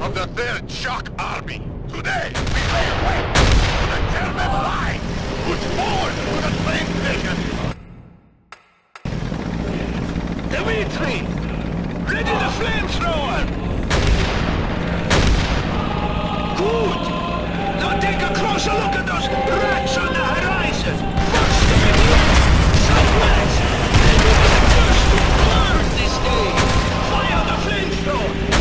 of the Third Shock Army. Today, we lay waste to the German line. Push forward to the train station. Dimitri! Ready the flamethrower! Good! Now take a closer look at those rats on the horizon! Be the first to this! Fire the flamethrower!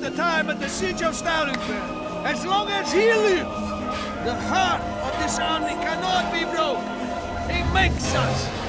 the time of the siege of Stalingrad. As long as he lives, the heart of this army cannot be broken. He makes us.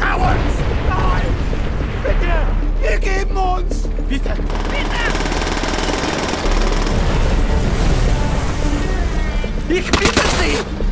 Cowards! Nein! Bitte! Wir geben uns! Bitte! Bitte! Ich bitte Sie!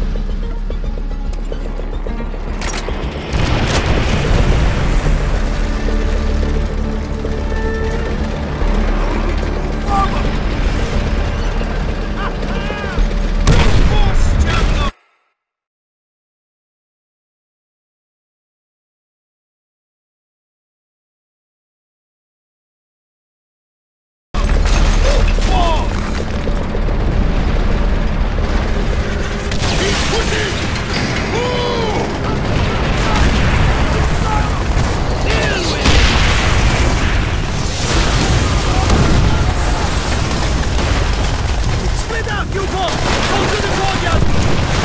Attack, you four! Go to the courtyard!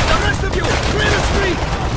The rest of you, clear the street!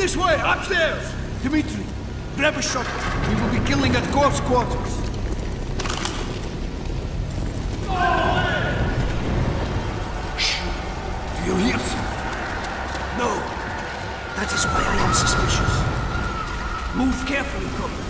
This way, upstairs! Dimitri, grab a. We will be killing at corpse quarters. Shh! Do you hear something? No. That is why I am suspicious. Move carefully, comrades.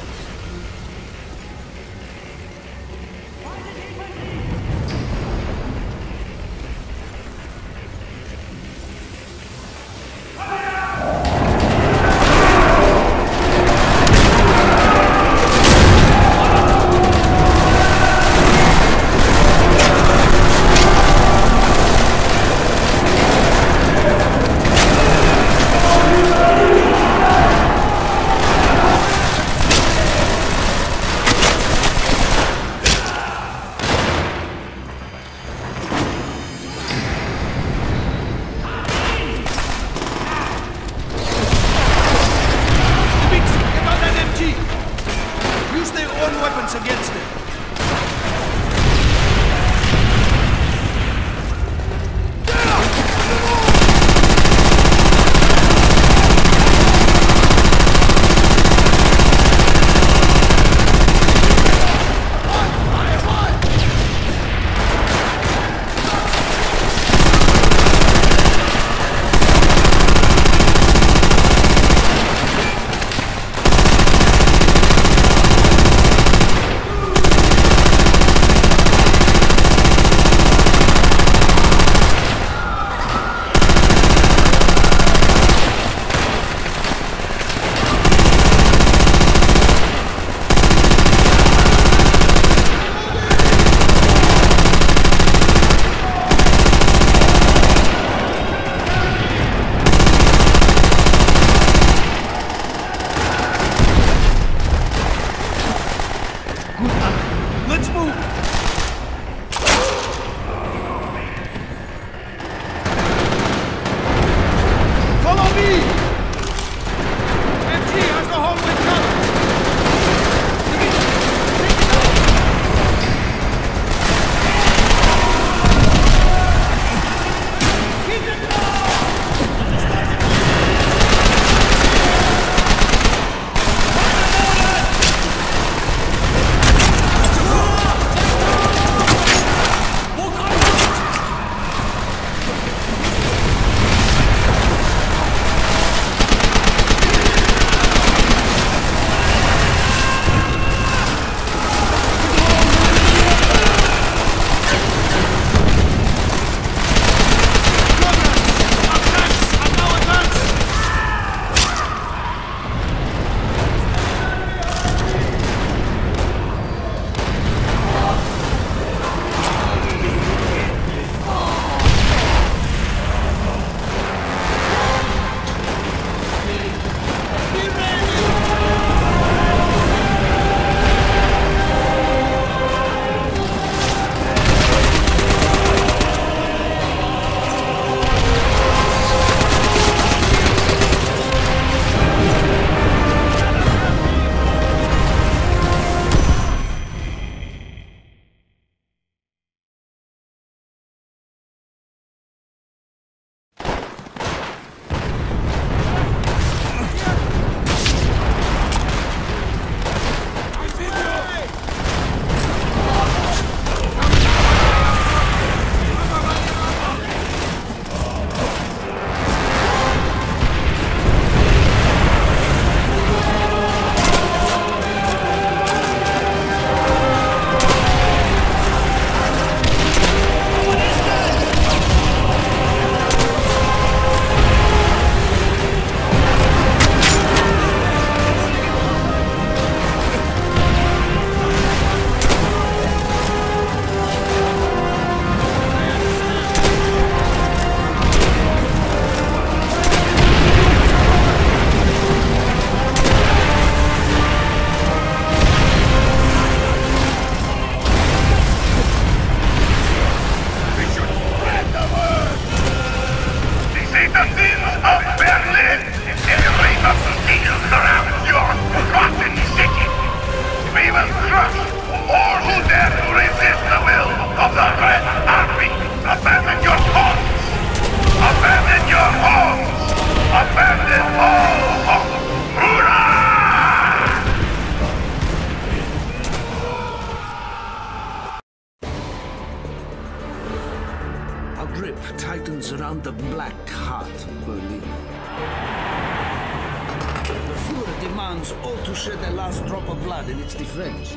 grip tightens around the black heart of Berlin. The Fuhrer demands all to shed the last drop of blood in its defense.